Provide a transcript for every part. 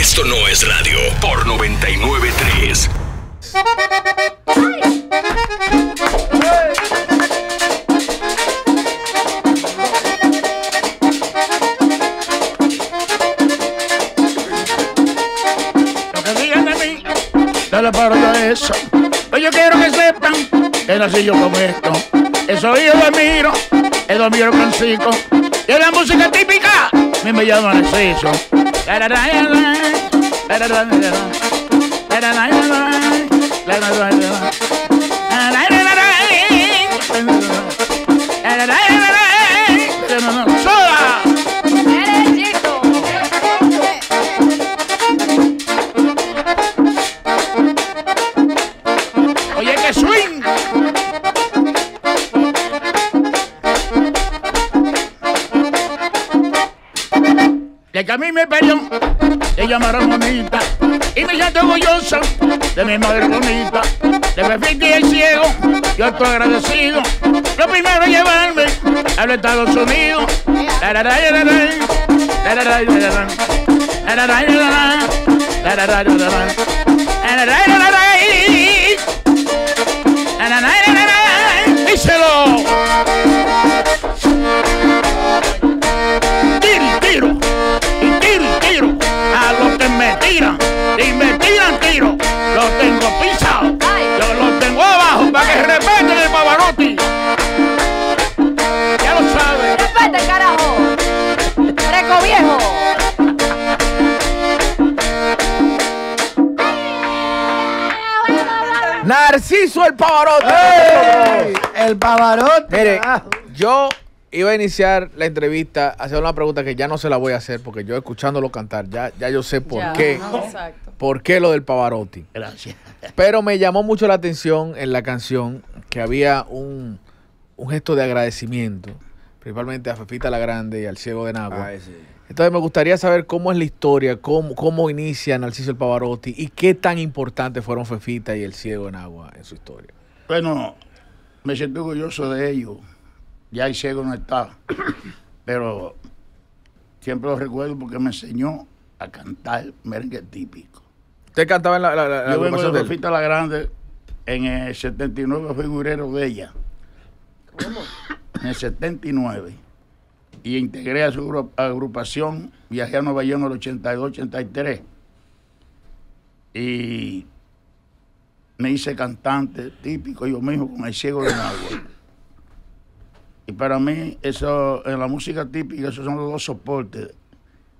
Esto no es radio por 993. Lo que digan de mí, no le paro de eso. Pero yo quiero que sepan que nací yo con esto. Eso yo lo admiro, es lo admiro con cinco. Y la música típica, a mí me llaman eso. ¡Soda! Era bonita y me siento orgullosa de mi madre bonita. De Pepito y el ciego, yo estoy agradecido. Lo primero es llevarme a los Estados Unidos. Narciso el Pavarotti. El Pavarotti. Mire, yo iba a iniciar la entrevista haciendo una pregunta que ya no se la voy a hacer porque yo escuchándolo cantar ya, ya yo sé por Ya, qué. Exacto. ¿Por qué lo del Pavarotti? Gracias. Pero me llamó mucho la atención en la canción que había un, un gesto de agradecimiento, principalmente a Fefita la Grande y al Ciego de Nagua. Entonces me gustaría saber cómo es la historia, cómo, cómo inicia Narciso el Pavarotti y qué tan importantes fueron Fefita y el Ciego de Nagua en su historia. Bueno, me siento orgulloso de ellos. Ya el ciego no está. Pero siempre lo recuerdo porque me enseñó a cantar merengue típico. ¿Usted cantaba en la, la, Yo vengo de? Fefita la Grande. En el 79 fui gurero de ella. En el 79. Y integré a su agru- agrupación. Viajé a Nueva York en el 82, 83. Y me hice cantante típico yo mismo con el ciego de agua. Y para mí, eso, en la música típica, esos son los dos soportes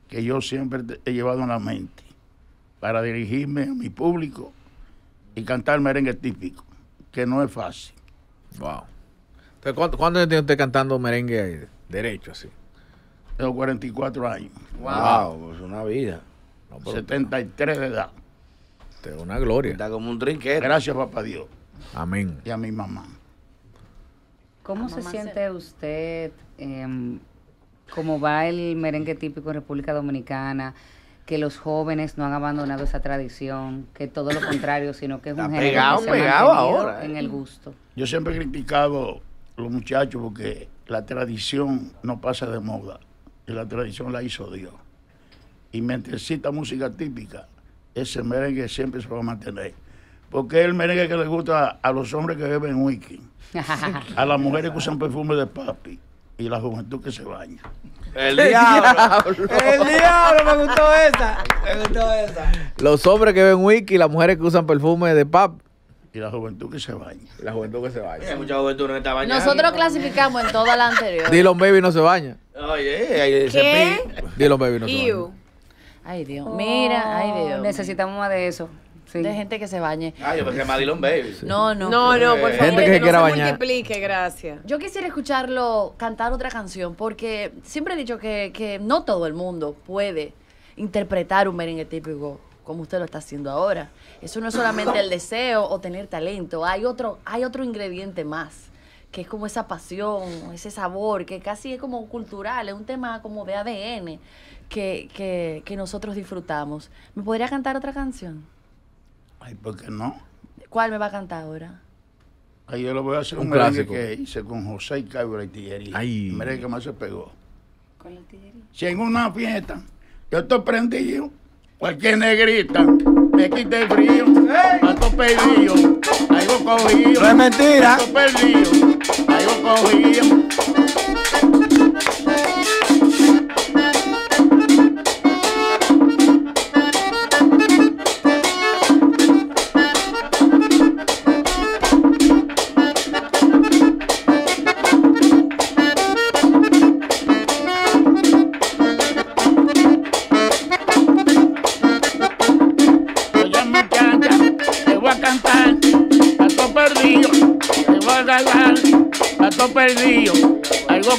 que yo siempre he llevado en la mente para dirigirme a mi público y cantar merengue típico, que no es fácil. Wow. Entonces, ¿cuánto, ¿Cuánto años tiene usted cantando merengue ahí, derecho así? Tengo 44 años, Wow, pues una vida. No, pero 73 de edad. usted es una gloria. Está como un trinquete. Gracias, papá Dios, Amén. y a mi mamá. ¿Cómo se siente usted? em, ¿Cómo va el merengue típico en República Dominicana? Que los jóvenes no han abandonado esa tradición, que todo lo contrario, sino que es un género pegado, que se pegado ahora, en eh. el gusto. Yo siempre he criticado los muchachos porque la tradición no pasa de moda, y la tradición la hizo Dios. Y mientras exista música típica, ese merengue siempre se va a mantener. Porque es el merengue que le gusta a los hombres que beben whisky, a las mujeres que usan perfume de papi y la juventud que se baña. El diablo. El diablo, me gustó esa. Me gustó esa. Los hombres que ven wiki, las mujeres que usan perfume de pap, Y la juventud que se baña. la juventud que se baña. Hay mucha juventud no está bañando. Nosotros clasificamos en toda la anterior. Dylan Baby no se baña. Oye, ahí ¿Qué? Dylan Baby no se baña. Ay, Dios. Mira, ay, Dios. Oh, Necesitamos más de eso. Sí. De gente que se bañe. Ah, yo pensé que Madilon Baby. No, no. No, no, por Eh, favor. Gente que se no quiera se bañar. multiplique, gracias. Yo quisiera escucharlo cantar otra canción porque siempre he dicho que, que no todo el mundo puede interpretar un merengue típico como usted lo está haciendo ahora. Eso no es solamente el deseo o tener talento, hay otro, hay otro ingrediente más, que es como esa pasión, ese sabor, que casi es como cultural, es un tema como de ADN que, que, que nosotros disfrutamos. ¿Me podría cantar otra canción? Ay, ¿por qué no? ¿Cuál me va a cantar ahora? Ahí yo le voy a hacer un, Un merengue clásico. que hice con José y Cabra y Tillería. Ay. El merengue que más se pegó. Si en una fiesta yo estoy prendido cualquier negrita me quite el frío, pato perdido, algo cogido. No es mentira. Pato perdido, algo cogido.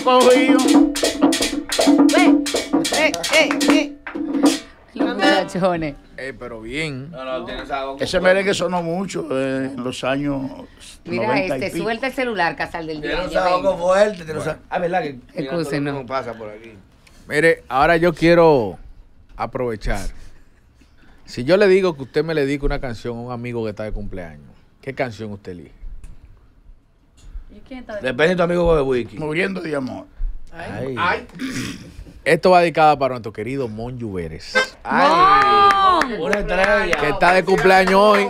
Algo cogido. Los muchachones. Eh, pero bien. No, no, tienes algo. Ese merengue sonó mucho eh, en los años Mira 90 y este, pico. suelta el celular, Casal del Tienes Día. un saoco fuerte. Tienes un Ah, ¿verdad que? No pasa por aquí. Mire, ahora yo quiero aprovechar. Si yo le digo que usted me le dedica una canción a un amigo que está de cumpleaños, ¿qué canción usted elige? ¿Y quién está de- Depende de tu amigo Bobe Wiki. Muriendo de amor. Ay. Esto va dedicada para nuestro querido Mon Lluveres, Ay, una estrella. que está de cumpleaños hoy.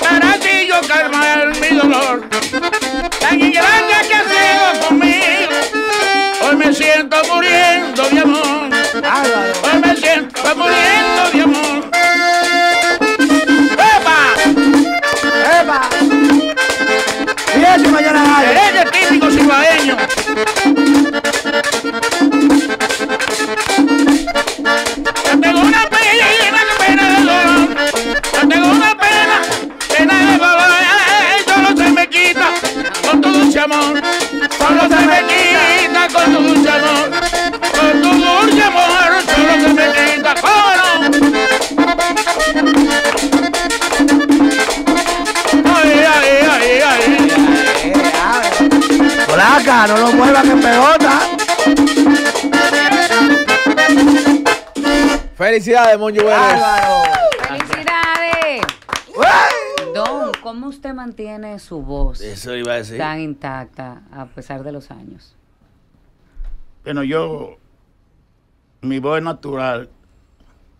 Para así yo calmar mi dolor. Tan ingrata que has sido conmigo. Hoy me siento muriendo de amor. Hoy me siento muriendo de amor. ¡Epa! ¡Epa! Y eso mañana hay. Merengue típico cibaeño. No lo muevan en pelota. Felicidades, Mon Lluveres. Bárbaro. ¡Felicidades! Don, ¿cómo usted mantiene su voz Eso iba a decir. tan intacta a pesar de los años? Bueno, yo, mi voz es natural,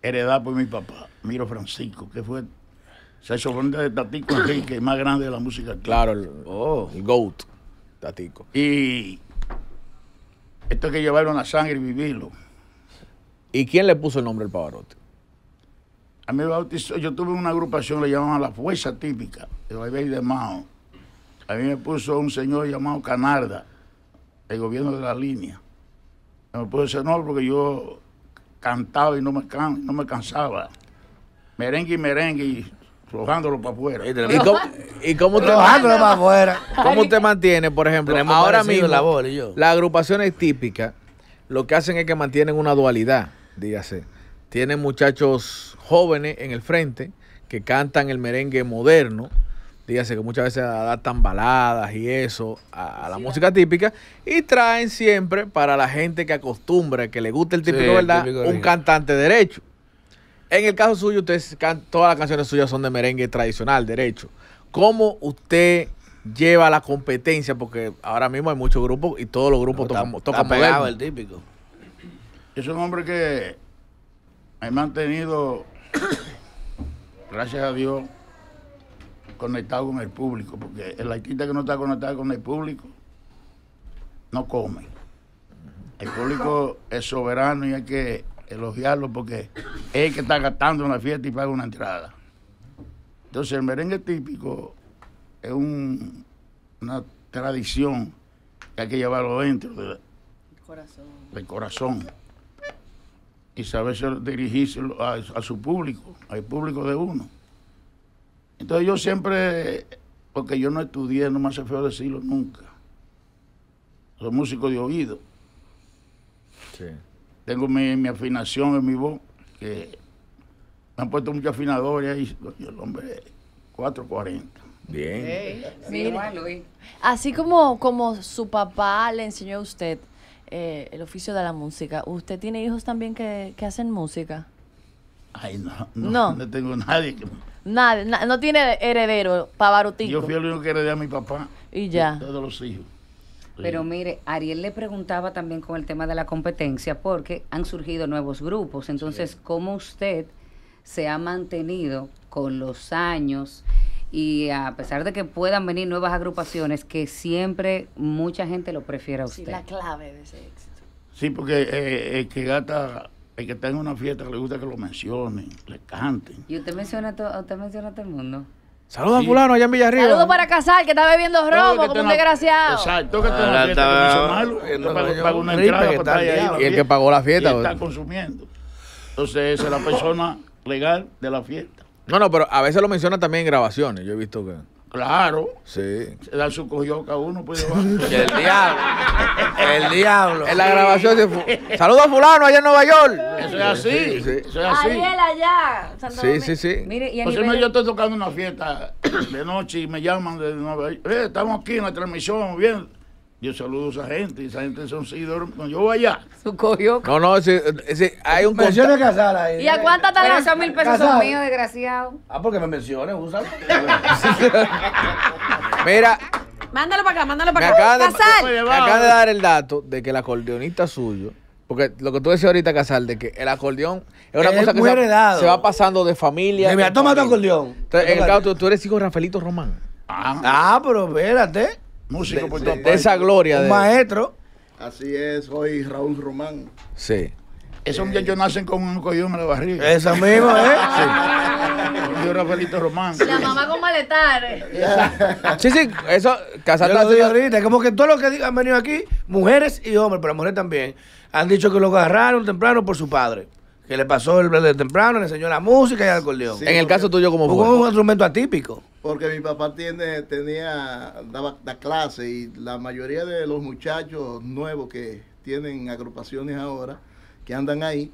heredada por mi papá, Miro Francisco, que fue saxofonista de Tatico Enrique, el más grande de la música. Claro, el, Oh. el GOAT, Tatico. Y esto hay que llevarlo en la sangre y vivirlo. ¿Y quién le puso el nombre al Pavarotti? A mí me bautizó, yo tuve una agrupación, le llamaban La Fuerza Típica, de Baibey de Mao. A mí me puso un señor llamado Canarda, el gobierno de la línea. Me puso ese nombre porque yo cantaba y no me, can- no me cansaba. Merengue y merengue y flojándolo para afuera. ¿Y cómo, y cómo usted, Rojándolo para afuera. cómo usted mantiene, por ejemplo, Tenemos ahora mismo, la él y yo. las agrupaciones típicas lo que hacen es que mantienen una dualidad, dígase. Tienen muchachos jóvenes en el frente que cantan el merengue moderno, dígase que muchas veces adaptan baladas y eso a, a la música típica y traen siempre para la gente que acostumbra, que le gusta el típico, Sí, el ¿verdad? típico un cantante derecho. En el caso suyo, ustedes can- todas las canciones suyas son de merengue tradicional, derecho. ¿Cómo usted lleva la competencia? Porque ahora mismo hay muchos grupos y todos los grupos Está- tocan, está tocan pegado moderno. el típico. Es un hombre que me ha mantenido, gracias a Dios, conectado con el público, porque el artista que no está conectado con el público no come. El público es soberano y hay que elogiarlo porque es el que está gastando en la fiesta y paga una entrada. Entonces el merengue típico es un- una tradición que hay que llevarlo dentro de- Corazón. del corazón. y saber dirigirse a, a, su público, al público de uno. Entonces yo siempre, porque yo no estudié, no me hace feo decirlo nunca. Soy músico de oído. Sí. Tengo mi, mi, afinación en mi voz, que han puesto muchos afinadores ahí, el hombre 440. Bien. así como, como su papá le enseñó a usted eh, el oficio de la música, ¿usted tiene hijos también que, que hacen música? Ay, no, no, no, tengo nadie que... Nadie, no tiene heredero, pavarutico. Yo fui el único que heredé a mi papá. Y ya. Todos los hijos. Pero mire, Ariel le preguntaba también con el tema de la competencia, porque han surgido nuevos grupos. Entonces, ¿cómo usted se ha mantenido con los años? Y a pesar de que puedan venir nuevas agrupaciones, que siempre mucha gente lo prefiere a usted. Sí, la clave de ese éxito. Sí, porque eh, el que gata, el que está en una fiesta, le gusta que lo mencionen, le canten. ¿Y usted menciona, usted menciona a todo el mundo? Saludos a fulano allá en Villarreal. Saludos para Casal, que está bebiendo robo como un desgraciado. Exacto, que está en la fiesta pagó una entrada Y el que pagó la fiesta. está consumiendo. Entonces, esa es la persona legal de la fiesta. No, no, pero a veces lo menciona también en grabaciones. Yo he visto que... Claro. Sí. Se da su coyoca a uno, pues El diablo. El diablo. En la grabación se Saludos a fulano allá en Nueva York. Eso es así. Sí, Eso es así. Ariel allá. sí, sí, sí. Mire, y a pues yo estoy tocando una fiesta de noche y me llaman de Nueva York. Eh, estamos aquí en la transmisión, bien yo saludo a esa gente y esa gente son seguidores. Cuando yo voy allá. Su cogió. No, no, ese, ese, hay un Menciona casar ahí. ¿Y a cuántas están esos mil pesos son míos, desgraciado? Ah, porque me mencione, usa. Mira. Mándalo para acá, mándalo para acá. Acaban de, me acaban de dar el dato de que el acordeonista suyo porque lo que tú decías ahorita, Casal, de que el acordeón es una cosa que se, se, va pasando de familia. Me toma tu acordeón. Entonces, en el caso, tú, eres hijo de Rafaelito Román. Ah, ah pero espérate. Músico de, de, de, esa gloria. Un maestro. Así es, soy Raúl Román. Sí. Esos muchachos nacen con un coyón en la barriga. Eso mismo, ¿eh? Sí. Yo Rafaelito Román. La mamá con maletares. Sí, sí, eso, casarte ahorita. Como que todos los que han venido aquí, mujeres y hombres, pero mujeres también, han dicho que lo agarraron temprano por su padre. Que le pasó el de temprano, le enseñó la música y el acordeón. en el caso tuyo, ¿cómo fue? un instrumento atípico. Porque mi papá tiene, tenía, daba la clase y la mayoría de los muchachos nuevos que tienen agrupaciones ahora, que andan ahí,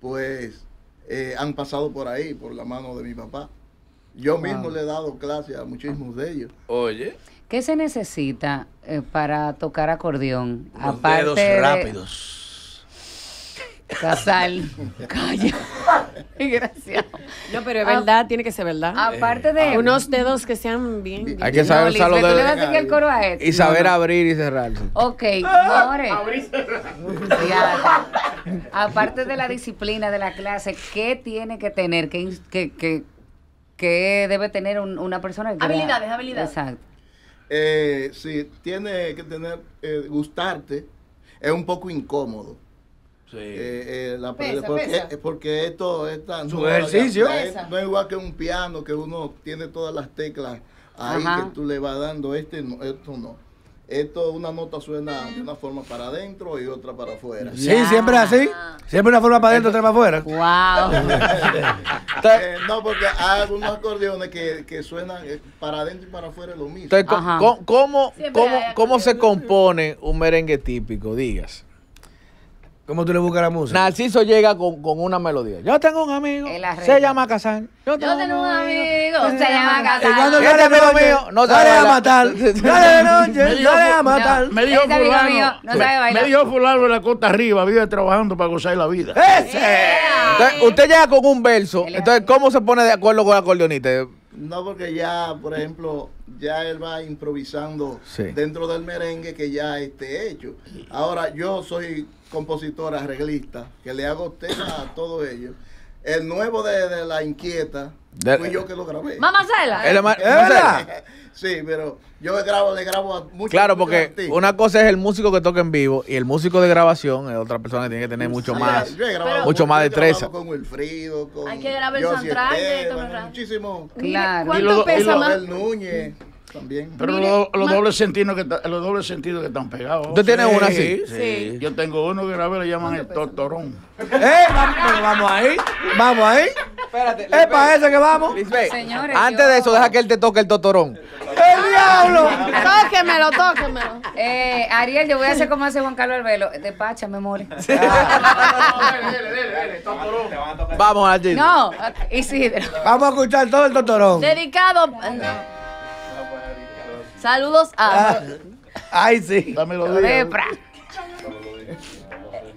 pues eh, han pasado por ahí, por la mano de mi papá. Yo mismo le he dado clase a muchísimos de ellos. Oye. ¿Qué se necesita eh, para tocar acordeón? Los dedos rápidos. Casal. Calla. Gracias. No, pero es verdad, tiene que ser verdad. Aparte de. Unos dedos que sean bien. Hay que saber usar los dedos. el coro a Y saber abrir y cerrar. Ok, more. Abrir Aparte de la disciplina de la clase, ¿qué tiene que tener? ¿Qué, qué, qué, debe tener una persona? Que habilidades, habilidades. Exacto. Eh, sí, tiene que tener, eh, gustarte. Es un poco incómodo Sí. Eh, eh, la porque, porque, esto es tan Su ejercicio. no es igual que un piano que uno tiene todas las teclas ahí que tú le vas dando. Este no, esto no. Esto una nota suena de una forma para adentro y otra para afuera. Sí, siempre así. Siempre una forma para adentro y otra para afuera. Wow. eh, no, porque hay algunos acordeones que, que suenan para adentro y para afuera lo mismo. Entonces, ¿cómo, cómo, cómo, cómo se compone un merengue típico? Digas. ¿Cómo tú le buscas la música? Narciso llega con, con una melodía. Yo tengo un amigo, se llama Casán. Yo tengo, un amigo, se llama Casán. Y cuando este amigo mío, no sale a matar. Sale de noche, sale a matar. Me dijo fulano, me dijo fulano en la costa arriba, vive trabajando para gozar la vida. ¡Ese! Entonces, usted llega con un verso, entonces, ¿cómo se pone de acuerdo con el acordeonista? No, porque ya, por ejemplo, ya él va improvisando dentro del merengue que ya esté hecho. Ahora, yo soy compositor, arreglista, que le hago tema a todo ello. El nuevo de, La Inquieta, fui yo que lo grabé. Mamá Cela. sí, pero yo le grabo, le grabo a muchos Claro, porque una cosa es el músico que toca en vivo y el músico de grabación es otra persona que tiene que tener mucho más, mucho más destreza. Con Wilfrido, con Hay que grabar el soundtrack. muchísimo. Claro. ¿Cuánto pesa más? Núñez. También. Pero los, los dobles sentidos que los dobles sentidos que están pegados. ¿Usted tiene una así? Sí. Yo tengo uno que grabé le llaman el totorón. Eh, vamos, pero vamos ahí, vamos ahí. Espérate. Es para eso que vamos. Lisbeth, Señores, antes yo- de eso, deja que él te toque el totorón. ¡El diablo! Tóquemelo, tóquemelo. Eh, Ariel, yo voy a hacer como hace Juan Carlos Albelo. Despacha, me more. Vamos, Archie. No, Isidro. Vamos a escuchar todo el totorón. Dedicado. Saludos a. Ay, sí. Días. Lepra.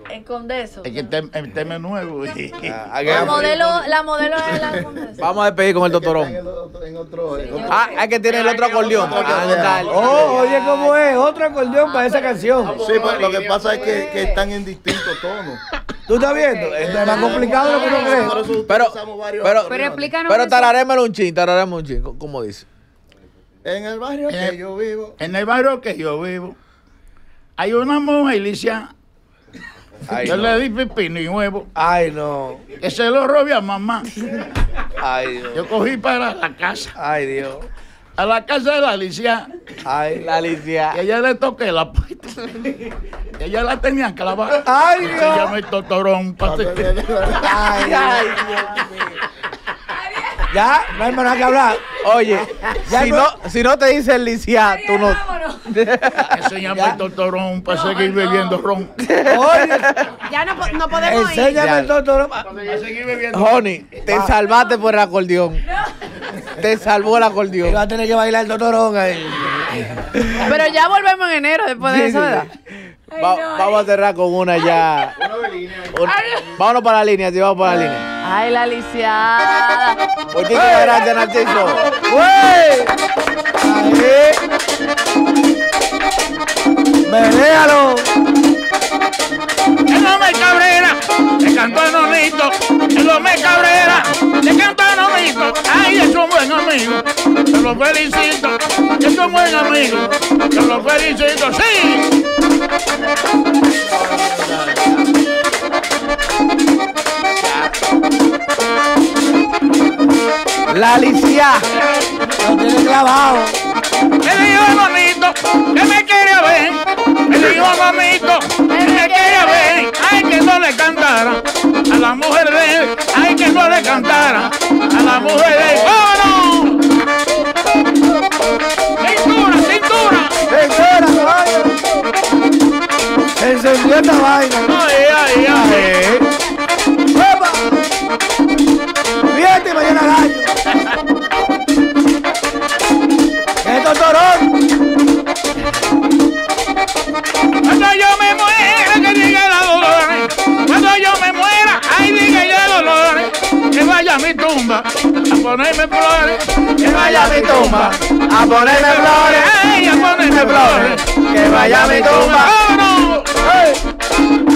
En Condeso. Es que el tem- el tema es nuevo. Ah, La modelo, la modelo es la Condeso. Vamos a despedir con el el otro- Ah, hay que tener el otro acordeón. Ándale. Oh, oye, ¿cómo es? Otro acordeón para esa canción. Sí, pues lo que pasa es que, que están en distintos tonos. ¿Tú estás viendo? Es más complicado de lo que uno cree. Pero- pero- acordeones. Pero explícanos. Pero tararémelo un chin, tararémelo un chin. ¿Cómo dice? En el barrio En el- que yo vivo. En el barrio que yo vivo, hay una mujer, Alicia, Ay, yo no. le di pepino y huevo, Ay, no. que se lo robé a mamá. Ay, Dios. Yo cogí para la casa, Ay, Dios. a la casa de la Alicia, Ay, La Alicia. y ella le toqué la puerta. Y ella la tenía clavada. Ay, Se Dios. llama el totorón. Ay, ay, Dios mío. Ya, no hay más nada que hablar. Oye, Ya si no- no, si no te dice Alicia, tú no. Se llama el totorón para seguir bebiendo ron. Oye, Ya no, no podemos ir. enséñame el totorón. Para seguir bebiendo Honey, te salvaste por el acordeón. Te salvó el acordeón. va a tener que bailar el totorón ahí. Pero ya volvemos en enero después de Sí, eso, sí, ¿verdad? sí. Va- vamos a cerrar con una ya. Un- vámonos para la línea, sí, vamos para la línea. Ay, la lisiada. Muchísimas gracias, Narciso. ¡Meléalo! El hombre Cabrera, le cantó a Nonito. El hombre Cabrera, le cantó a Nonito. Ay, es un buen amigo. Yo lo felicito. Es un buen amigo. Yo lo felicito. Sí. La Alicia. Lo tiene clavado. Me dijo a Nonito que me quería ver. Me dijo a Nonito que me quería ver. Ay, que no le cantara a la mujer de él. Ay, que no le cantara a la mujer de él. ¡Vámonos! Encendió esta vaina. ¡Ay, ay, ay! ¡Epa! Fíjate, mañana gallo. ¡Qué totorón! Cuando yo me muera, que diga la dolores. Cuando yo me muera, ay, diga ya dolores. Que vaya a mi tumba a ponerme flores. Que vaya a mi tumba A ponerme flores. ay, a ponerme flores. Que vaya a mi tumba. Hey!